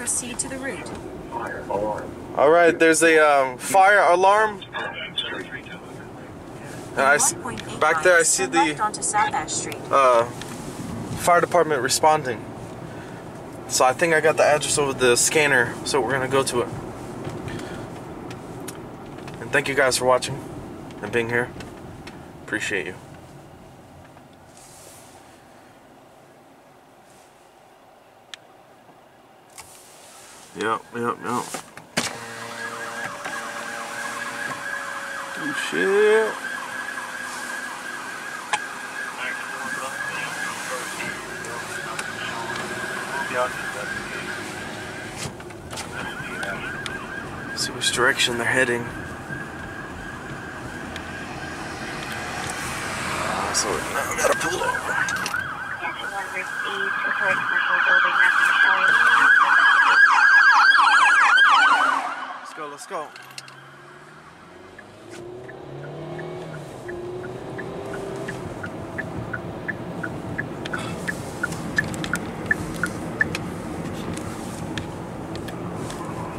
Proceed to the route. fire All right, there's a um, fire alarm. And I s- 1.8 back there I see the onto South Ash Street. uh, fire department responding. So I think I got the address over the scanner, so we're gonna go to it. And thank you guys for watching and being here. Appreciate you. Yep, yep, yep. Oh shit. See which direction they're heading. Uh, so now I gotta pull over. Go, let's go.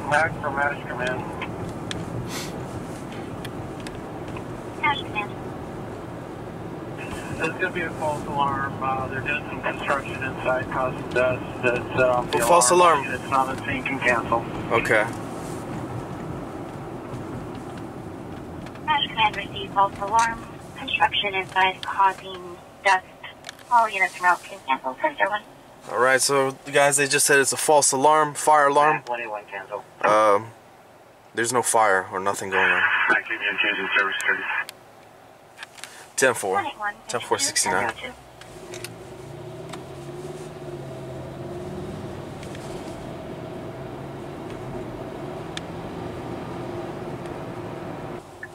Mac from Ash Command. Ash Command. There's going to be a false alarm. Uh, they're doing some construction inside causing dust. That's the Well, false alarm. It's not a thing can cancel. Okay. Command received false alarm. Construction inside causing dust. All units from route can cancel. Cruiser one. Alright, so the guys, they just said it's a false alarm, fire alarm. 21 cancel. Um, there's no fire or nothing going on. Active and changing service 30. 10 4.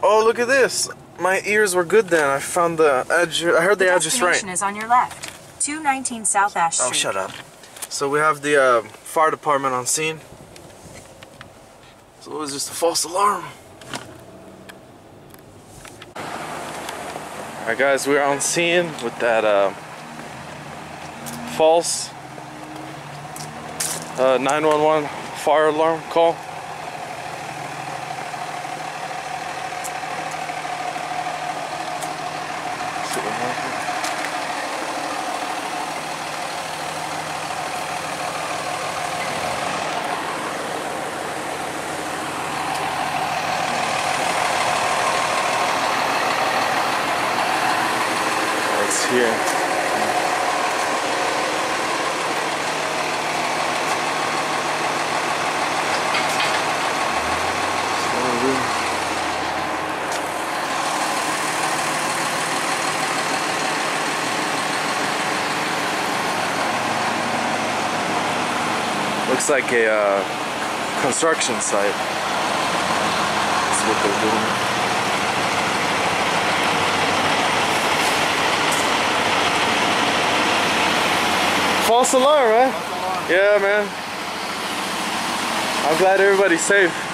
Oh, look at this. My ears were good then. I found the address. I heard the address right. destination is on your left. 219 South Ash Street. Oh, shut up. So we have the uh, fire department on scene. So it was just a false alarm. Alright guys, we're on scene with that uh, false uh, 911 fire alarm call. See what happened. Here. Looks like a uh, construction site. That's what they're doing. False alarm, right? Yeah, man. I'm glad everybody's safe.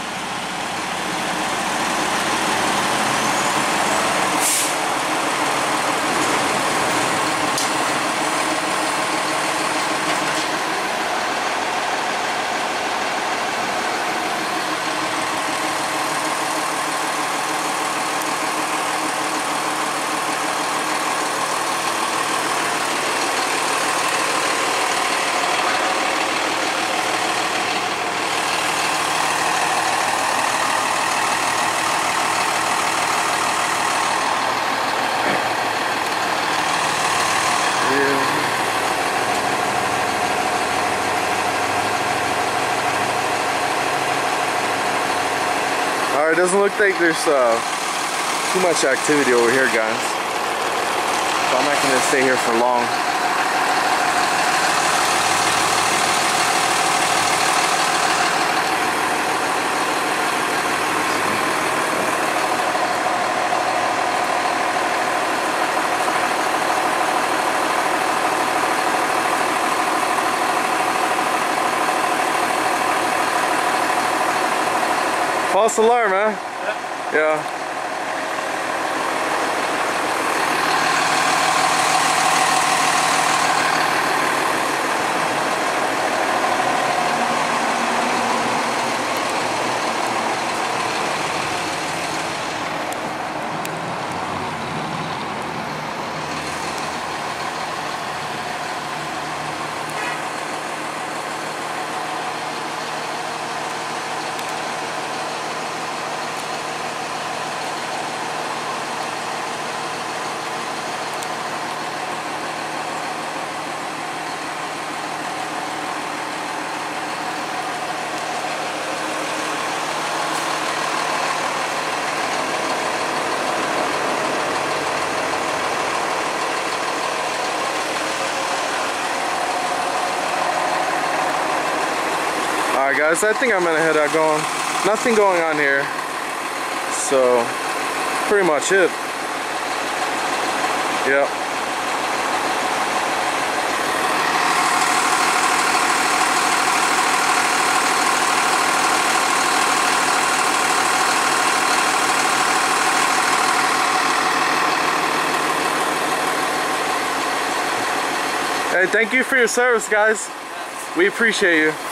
Alright, doesn't look like there's uh, too much activity over here, guys. So I'm not gonna stay here for long. False alarm, huh? Yeah. Guys, I think I'm gonna head out going. Nothing going on here. So, pretty much it. Yep. Hey, thank you for your service, guys. We appreciate you.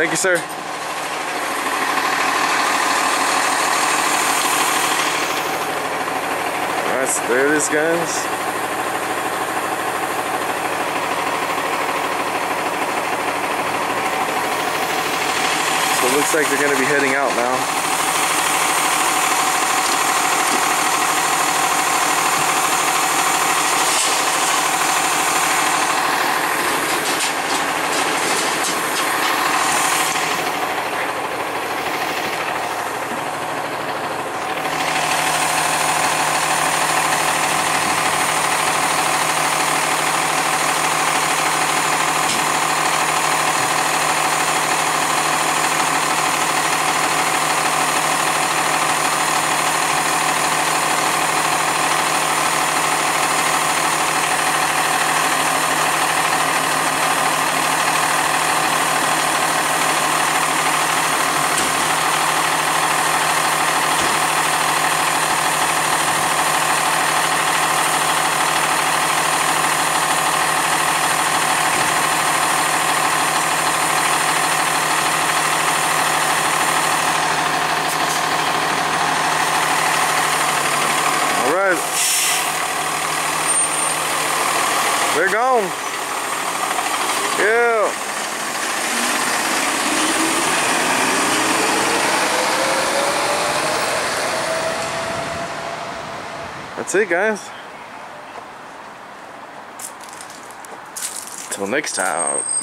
Thank you, sir. Alright, so there it is, guys. Looks like they're going to be heading out now. All right. They're gone. Yeah. That's it, guys. Till next time.